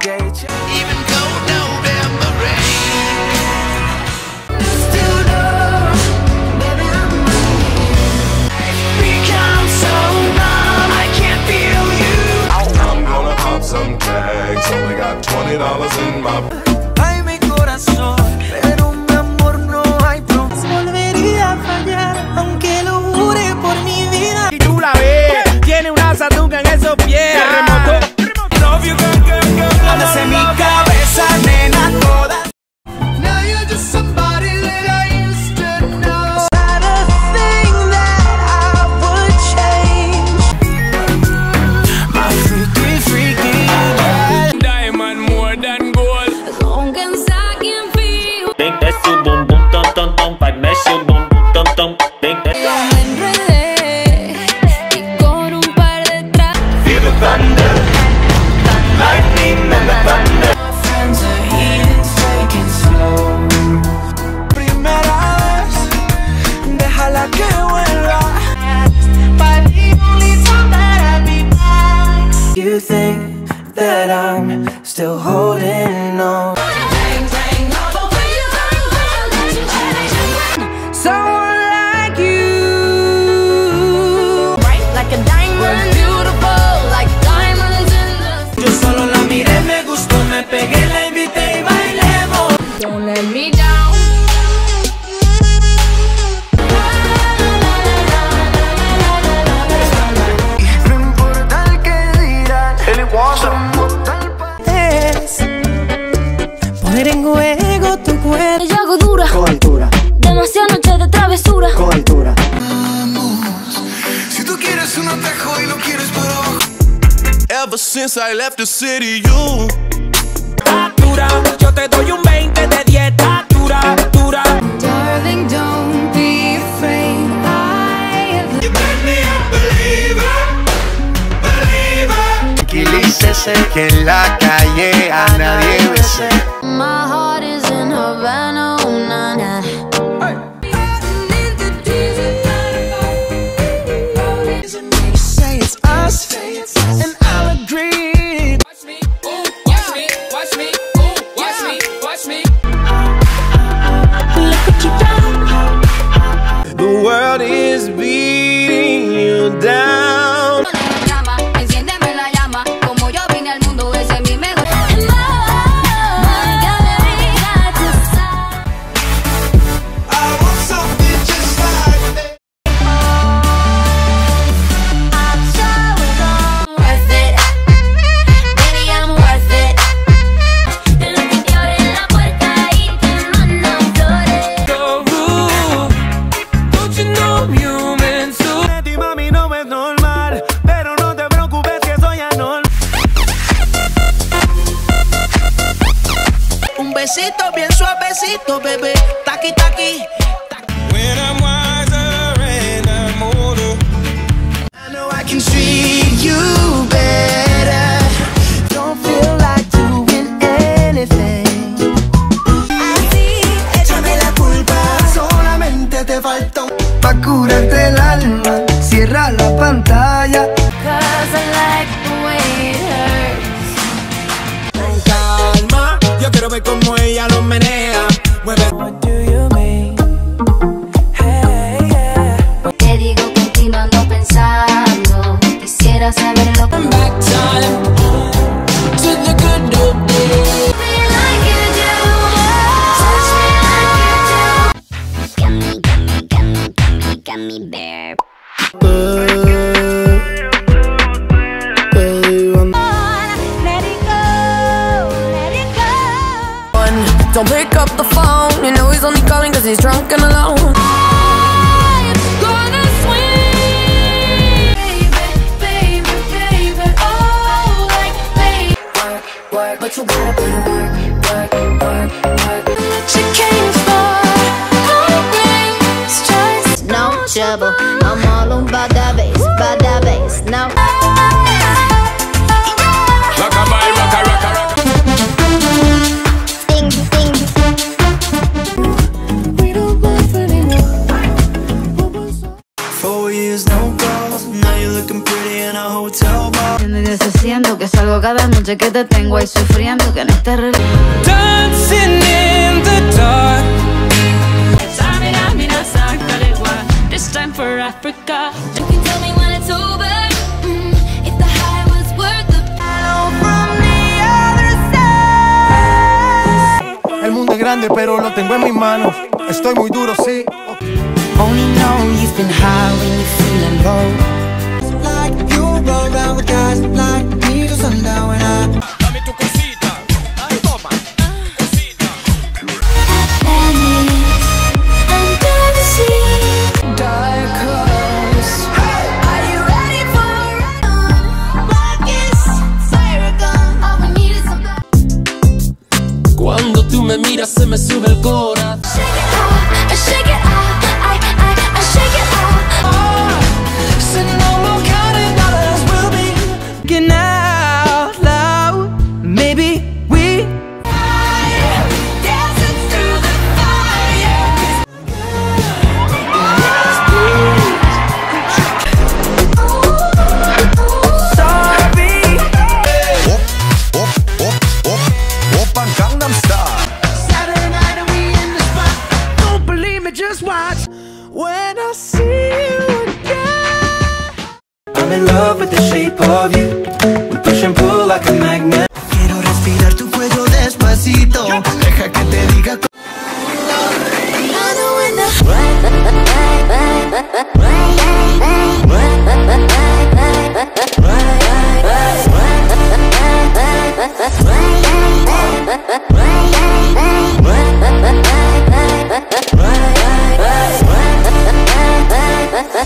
gauge Even cold November rain Still know that I'm Become so numb I can't feel you. I'm gonna pop some tags. Only got $20 in my Ay mi corazón Pero mi amor no hay bronce Volvería a fallar Aunque lo jure por mi vida. Y tú la ves Tiene una satuca en esos pies. think that I'm still holding. since I left the city, you. Dura, yo te doy un 20 de 10. Dura, dura. Darling, don't be afraid. I... You make me a believer, believer. Tranquilícese que en la calle a nadie besé. down. Taki taki. When I'm wiser and I'm older, I know I can treat you better. Don't feel like doing anything. A échame la culpa, solamente te faltó pa curarte el alma. Cierra la pantalla. Cause I like the way it hurts. Con calma, yo quiero ver cómo es. Don't pick up the phone. You know he's only calling cause he's drunk and alone. But you gotta Four que salgo cada noche que te tengo ahí sufriendo que en este reloj. Dancing in the dark. Time for Africa. El mundo es grande pero lo tengo en mis manos Estoy muy duro, sí Only know you've been high when you're feeling low. Like you roll around with guys like me to sundown when I. Dame tu cosita. Ay, toma. Under the sea. Dark horse. Are you ready for a run? Blackest fire. All we need is some Cuando tú me miras se me sube el cora. Shake it off, I shake it the shape of you We push and pull like a magnet. Quiero respirar tu cuello despacito. Deja que